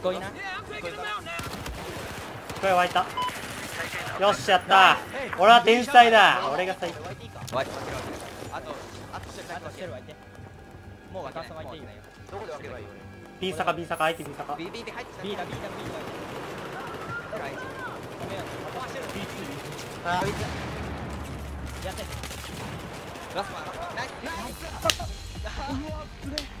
こい聞こ声湧いたよっしゃった俺は天才だ俺が最高湧いてあとあとしてる湧いてもう若さ湧いていいよどこで分けばいい B 坂 B 坂相手 B 坂 B だ B だ B だ B だ B だあやってラスマンナイスナイス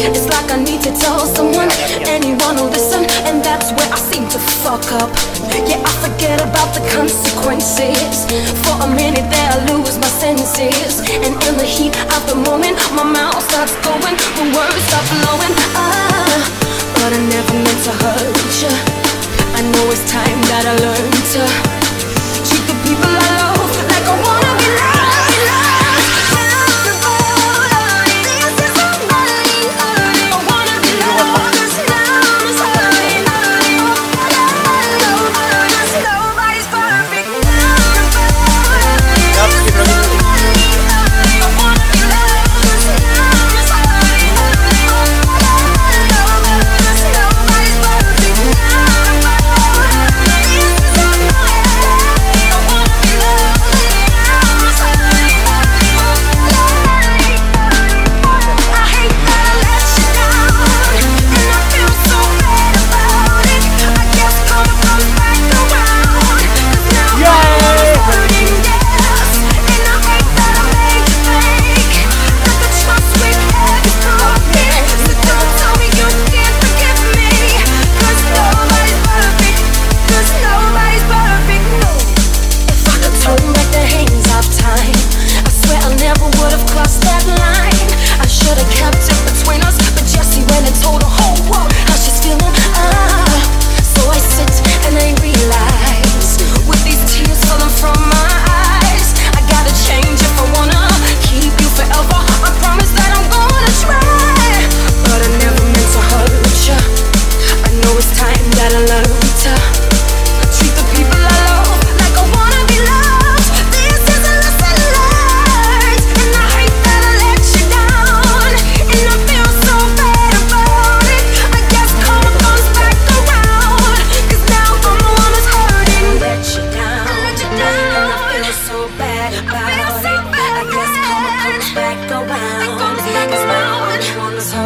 It's like I need to tell someone, anyone will listen, and that's where I seem to fuck up. Yeah, I forget about the consequences. For a minute there, I lose my senses. And in the heat of the moment, my mouth starts going, the words start flowing.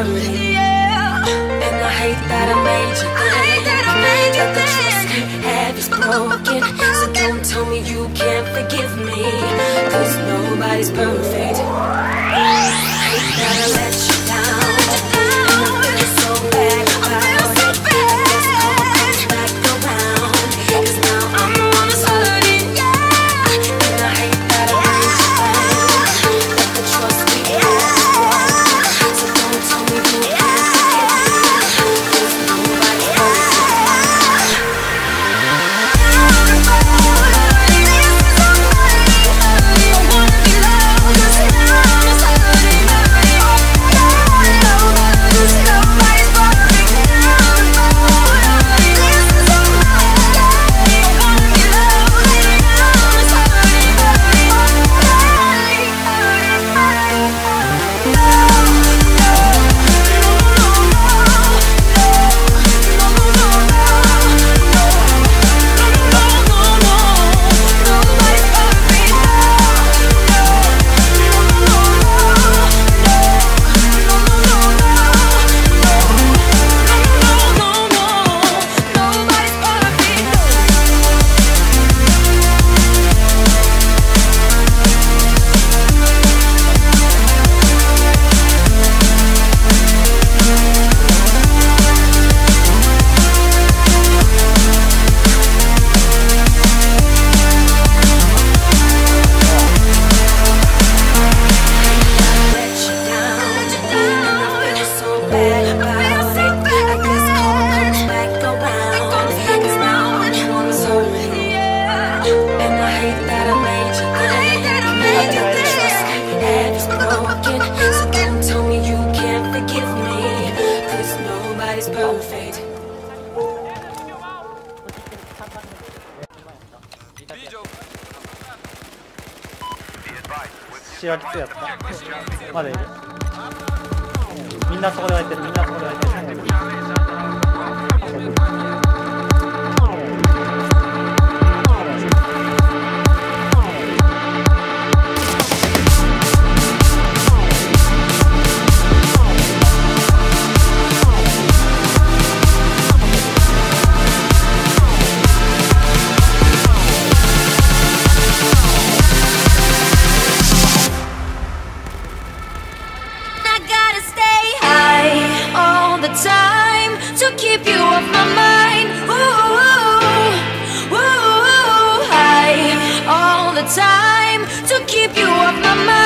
me. Yeah. And I hate that I made you think. I hate that I made you think. The trust we have is broken. So don't tell me you can't forgive me. Cause nobody's perfect. I hate that I let hate that I made you I hate that I made you trust me Heaven's broken So don't tell me you can't forgive me Cause nobody's perfect しわきつやったまだいるみんなそこで湧いてるみんなそこで湧いてる time to keep you off my mind.